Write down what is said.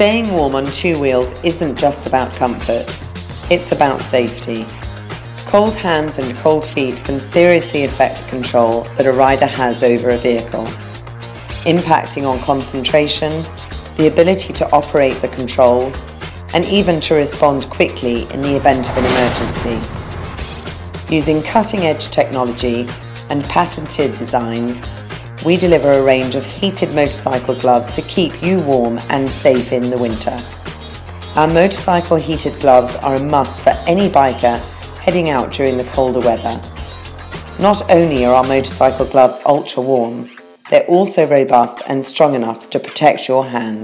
Staying warm on two wheels isn't just about comfort, it's about safety. Cold hands and cold feet can seriously affect control that a rider has over a vehicle, impacting on concentration, the ability to operate the controls, and even to respond quickly in the event of an emergency. Using cutting-edge technology and patented designs, we deliver a range of heated motorcycle gloves to keep you warm and safe in the winter. Our motorcycle heated gloves are a must for any biker heading out during the colder weather. Not only are our motorcycle gloves ultra warm, they're also robust and strong enough to protect your hands.